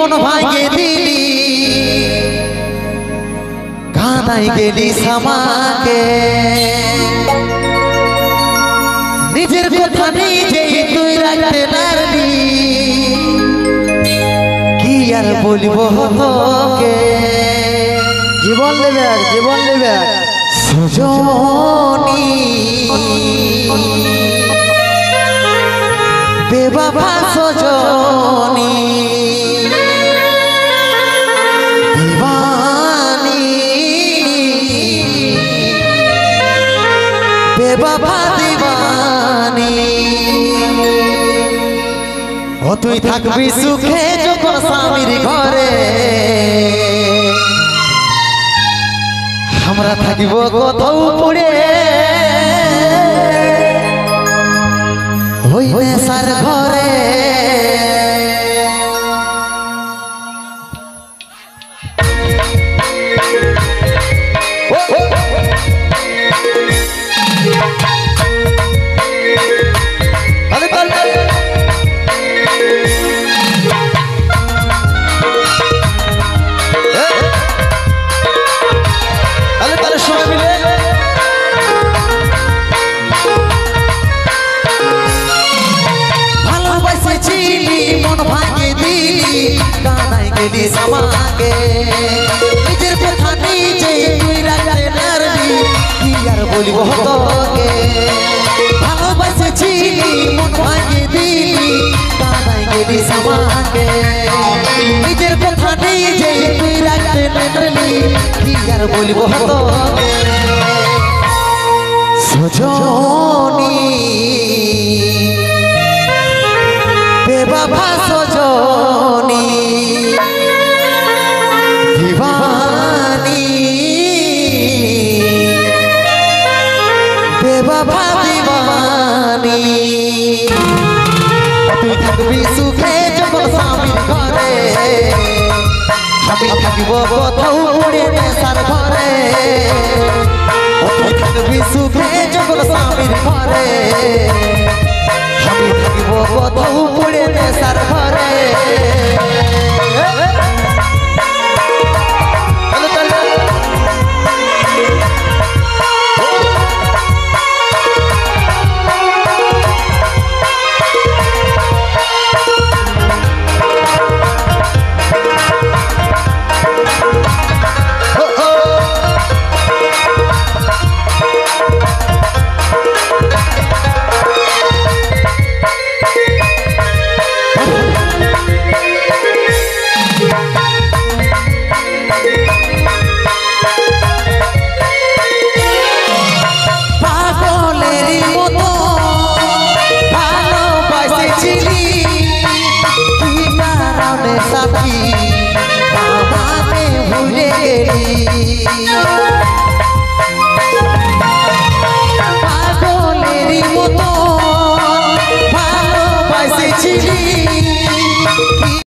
মন ভাঙে দিলি। কানাই গেলি সামাকে। নিজের কথা নিজেই তুই রাখতে পারবি। কি আর বলব তোকে? জীবন নেবে জীবন নেবে সজনী। বেবাবা সজনী বেবাবা দিবানি। ও তুই থাকবি সুখে যখন স্বামীর ঘরে। আমরা থাকিব কোথাও পড়ে ওই নেশার ঘরে। কানাই গেলি সমাকে নিজের কথা নিজে তুই রাখতে পারবি কি আর বলব তোকে ভালোবাসেছিলি মন ভাঙে দিলি কানাই গেলি সমাকে নিজের কথা নিজে তুই রাখতে পারবি কি আর বলব তোকে সজনী বেবাবা আমি থাকবি সুখে যব স্বামী ঘরে। আমি থাকিব কোথাও পড়ে নেশার ঘরে। আমি থাকবি সুখে যব স্বামীর ঘরে। আমি থাকিব কোথাও